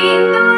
Bring